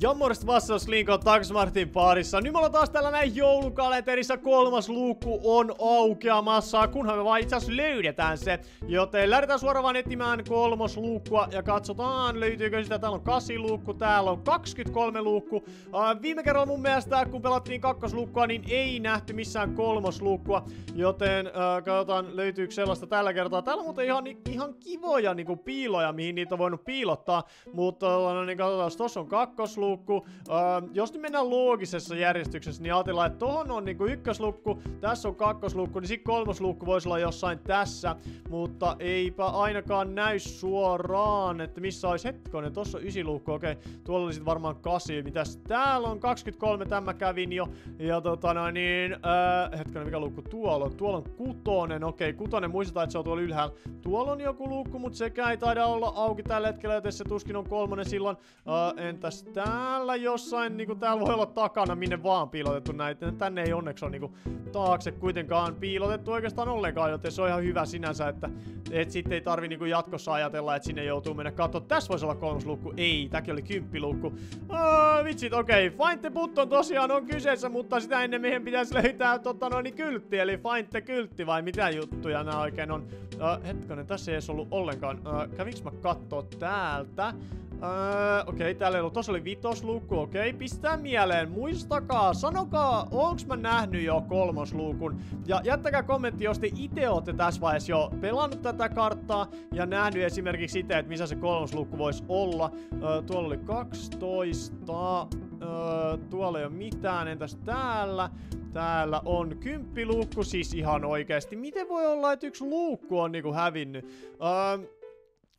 Jammorista vastaus Linko Taksmartin parissa. Nyt me ollaan taas täällä näin joulukalenterissa. Kolmas luukku on aukeamassa, kunhan me vaan itse asiassa löydetään se. Joten lähdetään suoraan vaan etsimään kolmosluukkua ja katsotaan löytyykö sitä. Täällä on kasi luukku, täällä on 23 luukku. Uh, viime kerralla mun mielestä kun pelattiin kakkosluukkua, niin ei nähty missään kolmosluukkua. Joten uh, katsotaan löytyykö sellaista tällä kertaa. Täällä on muuten ihan, ihan kivoja niinku piiloja, mihin niitä on voinut piilottaa. Mutta no, niin katsotaan, tossa on kakkosluukku ykköslukku. Uh, jos nyt mennään loogisessa järjestyksessä, niin ajatellaan, että tohon on niinku ykköslukku, tässä on kakkoslukku, niin sitten kolmoslukku voisi olla jossain tässä, mutta eipä ainakaan näy suoraan, että missä olisi hetkonen, tossa on ysilukku, okei, okay. tuolla oli varmaan kasi, mitäs täällä on? 23, tämä kävin jo, ja tota no niin, uh, hetkonen, mikä lukku tuolla on, tuolla on kutonen, okei, okay, kutonen, muistetaan, että se on tuolla ylhäällä, tuolla on joku lukku, mutta sekään ei taida olla auki tällä hetkellä, joten se tuskin on kolmonen. Silloin, uh, entäs tää? Täällä jossain, niinku täällä voi olla takana minne vaan piilotettu näitä. Tänne ei onneksi ole niinku taakse kuitenkaan piilotettu oikeastaan ollenkaan, joten se on ihan hyvä sinänsä, että et sitten ei tarvi niinku jatkossa ajatella, että sinne joutuu mennä katsoa. Tässä voisi olla kolmas lukku. Ei, tämäkin oli kymppilukku. Uh, vitsit, okei. Okay. Find the button tosiaan on kyseessä, mutta sitä ennen meidän pitäisi löytää totta noin kyltti, eli find the kyltti vai mitä juttuja nämä oikein on. Uh, hetkonen, tässä ei edes ollut ollenkaan. Uh, käviks mä kattoo täältä? Öö, okei, okay, täällä ei ollut. Tossa oli vitosluukku, okei. Okay. Pistää mieleen, muistakaa, sanokaa, onks mä nähnyt jo kolmosluukun. Ja jättäkää kommentti, jos te itse olette tässä vaiheessa jo pelannut tätä karttaa ja nähnyt esimerkiksi itse, että missä se kolmosluukku voisi olla. Öö, tuolla oli 12. Öö, tuolla ei ole mitään, entäs täällä? Täällä on kymppiluukku, siis ihan oikeesti. Miten voi olla, että yksi luukku on niinku hävinnyt? Öö,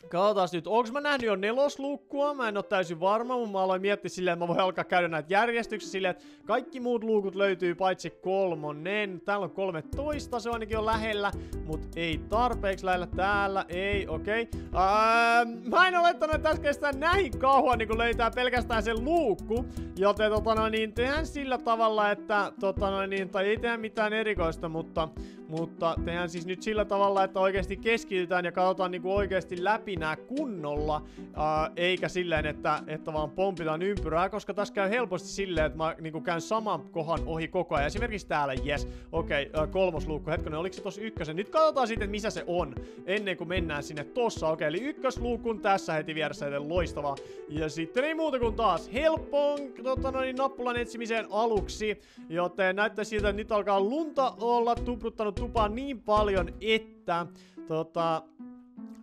Katsotaan nyt, onko mä nähnyt jo nelosluukkua? Mä en oo täysin varma, mutta mä aloin miettiä silleen, että mä voin alkaa käydä näitä järjestyksiä silleen, että kaikki muut luukut löytyy paitsi kolmonen. Täällä on 13, se on ainakin jo lähellä, mut ei tarpeeksi lähellä. Täällä ei, okei. Okay. Ähm, mä en olettanut, että tässä kestää näin kauan, niin kun löytää pelkästään se luukku. Joten tota no niin, tehdään sillä tavalla, että tota no niin, tai ei tehdä mitään erikoista, mutta mutta tehdään siis nyt sillä tavalla, että oikeasti keskitytään ja katsotaan niinku oikeasti läpi nää kunnolla, ää, eikä silleen, että, että vaan pompitaan ympyrää, koska tässä käy helposti silleen, että mä niinku käyn saman kohan ohi koko ajan. Esimerkiksi täällä, yes, okei, okay, kolmosluukku, hetkinen, oliko se tossa ykkösen? Nyt katsotaan sitten, missä se on, ennen kuin mennään sinne tossa, okei, okay, eli ykkösluukun tässä heti vieressä, joten loistavaa. Ja sitten ei muuta kuin taas helpon tota noin, nappulan etsimiseen aluksi, joten näyttää siltä, että nyt alkaa lunta olla tupruttanut tupaan niin paljon, että tota,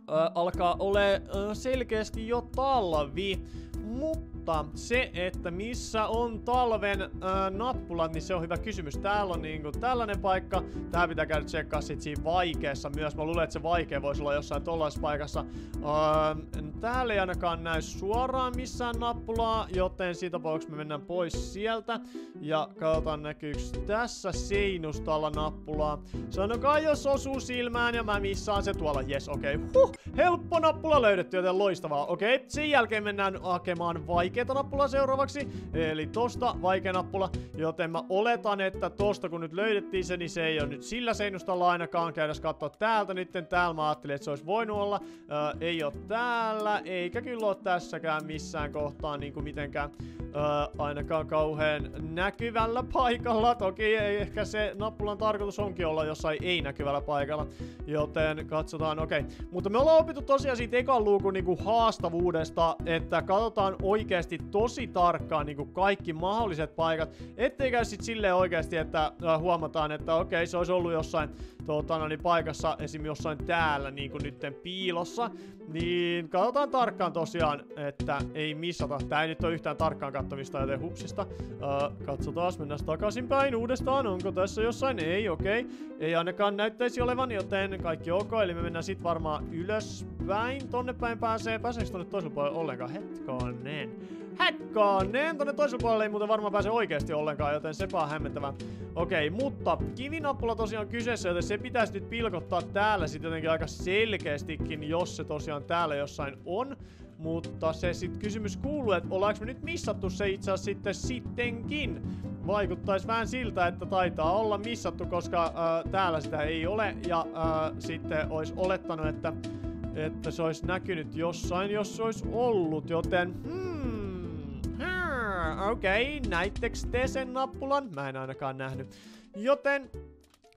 ö, alkaa ole ö, selkeästi jo talvi. Mutta se, että missä on talven ää, nappulat, niin se on hyvä kysymys. Täällä on niinku tällainen paikka. Tää pitää käydä tsekkaa sit siinä vaikeassa myös. Mä luulen, että se vaikea voisi olla jossain tollaisessa paikassa. Ää, täällä ei ainakaan näy suoraan missään nappulaa, joten siitä tapauksessa me mennään pois sieltä. Ja katsotaan näkyykö tässä seinustalla nappulaa. Sanokaa jos osuu silmään ja mä missaan se tuolla. Yes, okei. Okay. Huh, helppo nappula löydetty, joten loistavaa. Okei, okay. sen jälkeen mennään hakemaan vaikeita nappulaa seuraavaksi. Eli tosta vaikea nappula. Joten mä oletan, että tosta kun nyt löydettiin se, niin se ei ole nyt sillä seinustalla ainakaan. Käydäs katsoa täältä nytten. Täällä mä ajattelin, että se olisi voinut olla. Öö, ei ole täällä, eikä kyllä ole tässäkään missään kohtaa kuin mitenkään öö, ainakaan kauhean näkyvällä paikalla. Toki ei, ehkä se nappulan tarkoitus onkin olla jossain ei näkyvällä paikalla. Joten katsotaan, okei. Okay. Mutta me ollaan opittu tosiaan siitä ekan luukun niinku haastavuudesta, että katsotaan oikeasti tosi tarkkaan niin kuin kaikki mahdolliset paikat, ettei käy sit silleen oikeasti, että äh, huomataan, että okei, se olisi ollut jossain tuota, no niin, paikassa, esim. jossain täällä niin kuin nytten piilossa, niin katsotaan tarkkaan tosiaan, että ei missata. Tää ei nyt ole yhtään tarkkaan kattomista, joten hupsista. Uh, katsotaan, mennään takaisinpäin uudestaan. Onko tässä jossain? Ei, okei. Okay. Ei ainakaan näyttäisi olevan, joten kaikki ok. Eli me mennään sit varmaan ylöspäin. Tonne päin pääsee. Pääseekö tonne toiselle puolelle ollenkaan? Hetkonen. Hetkonen! Tonne toiselle puolelle ei muuten varmaan pääse oikeasti ollenkaan, joten sepä on hämmentävää. Okei, mutta kivinappula tosiaan kyseessä, joten se pitäisi nyt pilkottaa täällä sitten jotenkin aika selkeästikin, jos se tosiaan täällä jossain on. Mutta se sitten kysymys kuuluu, että ollaanko me nyt missattu se itse asiassa sitten sittenkin? Vaikuttaisi vähän siltä, että taitaa olla missattu, koska äh, täällä sitä ei ole. Ja äh, sitten olisi olettanut, että, että se olisi näkynyt jossain, jos se olisi ollut. Joten hmm okei, okay, näittekö te sen nappulan? Mä en ainakaan nähnyt. Joten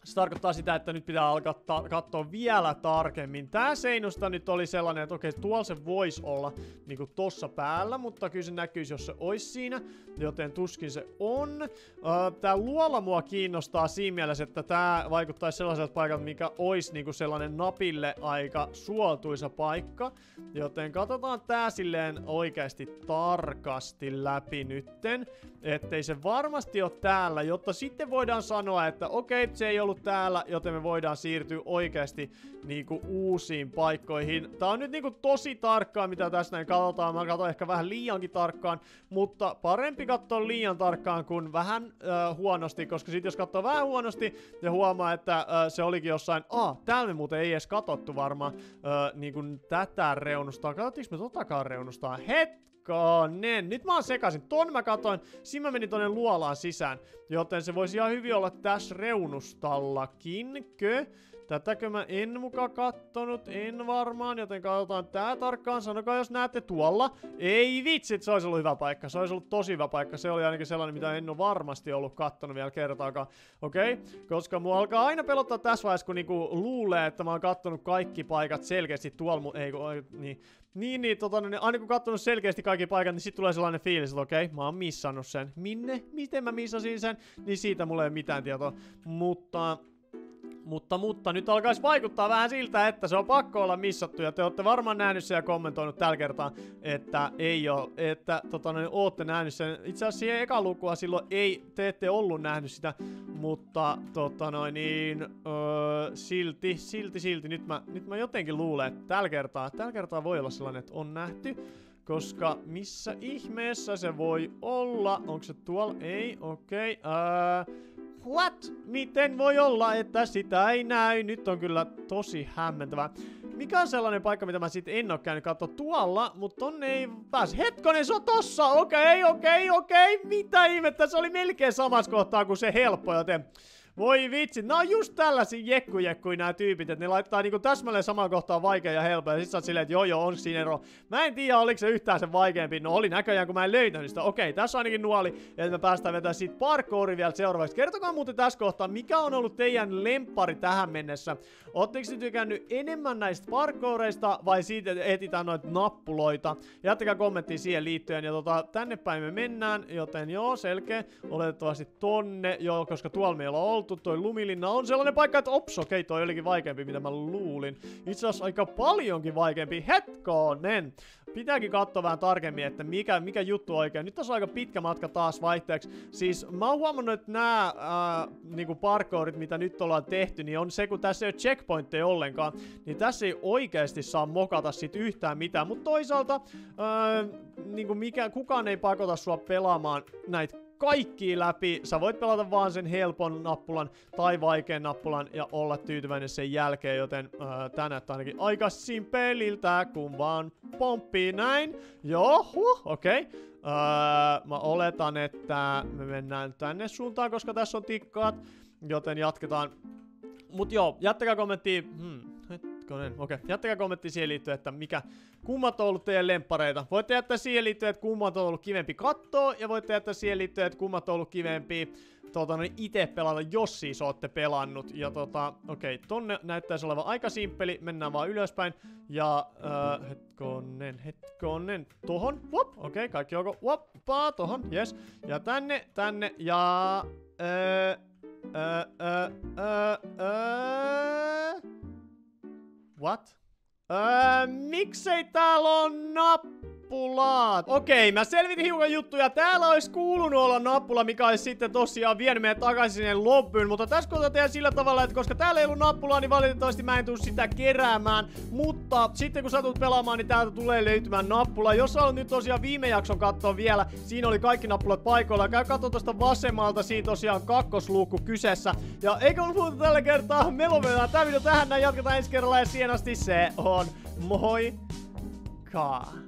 se tarkoittaa sitä, että nyt pitää alkaa katsoa vielä tarkemmin. Tää seinusta nyt oli sellainen, että okei, tuolla se voisi olla niinku tossa päällä, mutta kyllä se näkyisi, jos se olisi siinä, joten tuskin se on. Uh, tää luola mua kiinnostaa siinä mielessä, että tää vaikuttaisi sellaiselta paikalta, mikä olisi niinku sellainen napille aika suotuisa paikka. Joten katsotaan tää silleen oikeasti tarkasti läpi nytten, ettei se varmasti ole täällä, jotta sitten voidaan sanoa, että okei, se ei ollut ollut täällä, joten me voidaan siirtyä oikeasti niinku uusiin paikkoihin. Tää on nyt niinku tosi tarkkaa, mitä tässä näin katsotaan. Mä katson ehkä vähän liiankin tarkkaan, mutta parempi katsoa liian tarkkaan kuin vähän äh, huonosti, koska sit jos katsoo vähän huonosti ja huomaa, että äh, se olikin jossain... Ah, täällä me muuten ei edes katsottu varmaan äh, niinku tätä reunustaa. Katsottiinko me totakaan reunustaa? Het Hetkonen. Nyt mä oon sekasin. Ton mä katoin. Siinä mä menin tonne luolaan sisään. Joten se voisi ihan hyvin olla tässä reunustallakin. Kö? Tätäkö mä en muka kattonut? En varmaan, joten katsotaan tää tarkkaan. Sanokaa, jos näette tuolla. Ei vitsit, se olisi ollut hyvä paikka. Se olisi ollut tosi hyvä paikka. Se oli ainakin sellainen, mitä en ole varmasti ollut kattonut vielä kertaakaan. Okei? Okay? Koska mua alkaa aina pelottaa tässä vaiheessa, kun niinku luulee, että mä oon kattonut kaikki paikat selkeästi tuolla. Ei, kun, niin. Niin, niin, tota, niin aina kun katsonut selkeästi kaikki paikat, niin sit tulee sellainen fiilis, että okei, okay, mä oon missannut sen. Minne? Miten mä missasin sen? Niin siitä mulla ei ole mitään tietoa. Mutta mutta, mutta nyt alkaisi vaikuttaa vähän siltä, että se on pakko olla missattu. Ja te olette varmaan nähnyt sen ja kommentoinut tällä kertaa, että ei ole, että tota, noin, ootte nähnyt sen. Itse asiassa siihen eka lukua silloin ei, te ette ollut nähnyt sitä, mutta tota noin niin, öö, silti, silti, silti. Nyt mä, nyt mä jotenkin luulen, että tällä kertaa, tällä kertaa voi olla sellainen, että on nähty. Koska missä ihmeessä se voi olla? Onko se tuolla? Ei, okei. Okay. Öö, What? Miten voi olla, että sitä ei näy? Nyt on kyllä tosi hämmentävää. Mikä on sellainen paikka, mitä mä sitten en oo käynyt katsoa tuolla, mutta tonne ei pääs. Hetkonen, se on tossa! Okei, okay, okei, okay, okei. Okay. Mitä ihmettä? Se oli melkein samassa kohtaa kuin se helppo, joten... Voi vitsi, nää on just tällaisia jekkujekkuja nämä tyypit, että ne laittaa niinku täsmälleen samaan kohtaan vaikea ja helppo, ja sit sä oot silleen, että joo joo, on siinä ero. Mä en tiedä, oliko se yhtään sen vaikeampi. No oli näköjään, kun mä en löytänyt sitä. Okei, tässä on ainakin nuoli, ja me päästään vetämään siitä parkouri vielä seuraavaksi. Kertokaa muuten tässä kohtaa, mikä on ollut teidän lempari tähän mennessä. Ootteko te tykännyt enemmän näistä parkoureista, vai siitä, että etitään noita nappuloita? Jättäkää kommenttia siihen liittyen, ja tota, tänne päin me mennään, joten joo, selkeä. Oletettavasti tonne, joo, koska tuolla meillä on oltu. Toi lumilinna on sellainen paikka, että ops, okei, toi olikin vaikeampi, mitä mä luulin. Itse asiassa aika paljonkin vaikeampi. Hetkonen! Pitääkin katsoa vähän tarkemmin, että mikä, mikä juttu oikein. Nyt tässä on aika pitkä matka taas vaihteeksi. Siis mä oon huomannut, että nämä äh, niinku parkourit, mitä nyt ollaan tehty, niin on se, kun tässä ei ole checkpointteja ollenkaan, niin tässä ei oikeasti saa mokata sit yhtään mitään. Mutta toisaalta, äh, niinku mikä, kukaan ei pakota sua pelaamaan näitä kaikki läpi. Sä voit pelata vaan sen helpon nappulan tai vaikean nappulan ja olla tyytyväinen sen jälkeen, joten äh, tää ainakin aika simpeliltä, kun vaan pomppii näin. Joo, huh, okei. Okay. Öö, mä oletan, että me mennään tänne suuntaan, koska tässä on tikkaat, joten jatketaan. Mut joo, jättäkää kommenttia. Hmm, hetkonen, okei. Okay. Jättäkää kommentti siihen liittyen, että mikä, kummat on ollut teidän lempareita. Voitte jättää siihen liittyen, että kummat on ollut kivempi katsoa, ja voitte jättää siihen liittyen, että kummat on ollut kivempi tota, no, itse pelata, jos siis ootte pelannut. Ja tota, okei, okay, tonne näyttäisi olevan aika simppeli, mennään vaan ylöspäin. Ja, äh, hetkonen, hetkonen, tohon, wop, okei, okay, kaikki onko, woppaa, tohon, yes. Ja tänne, tänne, ja, äh, äh, äh, äh, äh, what? Öö, miksei täällä on nappulaat? Okei, mä selvitin hiukan juttuja. Täällä olisi kuulunut olla nappula, mikä olisi sitten tosiaan vienyt meidät takaisin sinne lobbyyn. Mutta tässä kohtaa tehdään sillä tavalla, että koska täällä ei ollut nappulaa, niin valitettavasti mä en tuu sitä keräämään. Mutta sitten kun sä tulet pelaamaan, niin täältä tulee löytymään nappula. Jos haluat nyt tosiaan viime jakson katsoa vielä, siinä oli kaikki nappulat paikoilla. Käy katsoa tuosta vasemmalta, siinä tosiaan kakkosluukku kyseessä. Ja eikä ollut muuta tällä kertaa, me lopetetaan tämä video tähän, näin jatketaan ensi kerralla ja siihen asti se on on moikka!